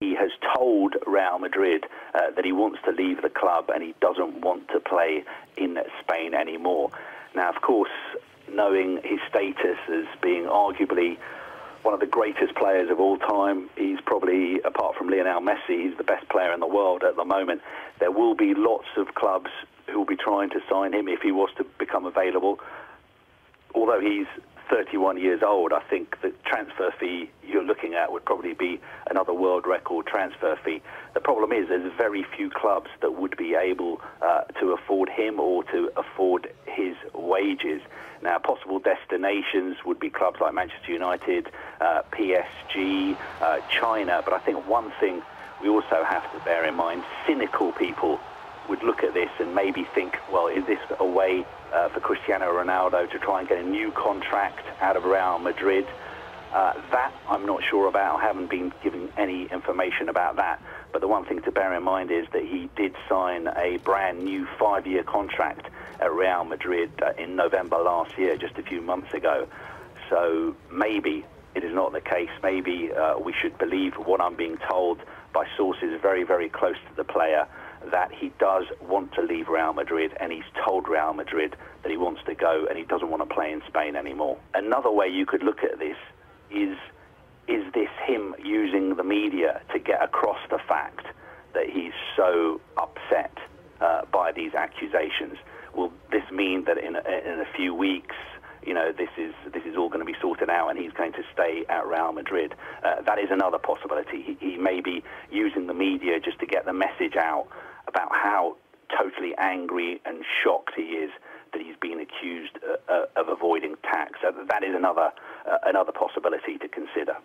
He has told Real Madrid uh, that he wants to leave the club and he doesn't want to play in Spain anymore. Now, of course, knowing his status as being arguably one of the greatest players of all time, he's probably, apart from Lionel Messi, he's the best player in the world at the moment. There will be lots of clubs who will be trying to sign him if he was to become available. Although he's 31 years old, I think the transfer fee you're looking at would probably be another world record transfer fee. The problem is there's very few clubs that would be able uh, to afford him or to afford his wages. Now, possible destinations would be clubs like Manchester United, uh, PSG, uh, China, but I think one thing we also have to bear in mind, cynical people would look at this and maybe think, well, is this a way uh, for Cristiano Ronaldo to try and get a new contract out of Real Madrid? Uh, that I'm not sure about. I haven't been given any information about that. But the one thing to bear in mind is that he did sign a brand new five-year contract at Real Madrid uh, in November last year, just a few months ago. So maybe it is not the case. Maybe uh, we should believe what I'm being told by sources very, very close to the player that he does want to leave Real Madrid and he's told Real Madrid that he wants to go and he doesn't want to play in Spain anymore. Another way you could look at this is is this him using the media to get across the fact that he's so upset uh, by these accusations? Will this mean that in a, in a few weeks you know, this is this is all going to be sorted out, and he's going to stay at Real Madrid. Uh, that is another possibility. He, he, may be using the media just to get the message out how totally angry and shocked he is that he's been accused uh, uh of avoiding tax. So that is another uh, another possibility to consider.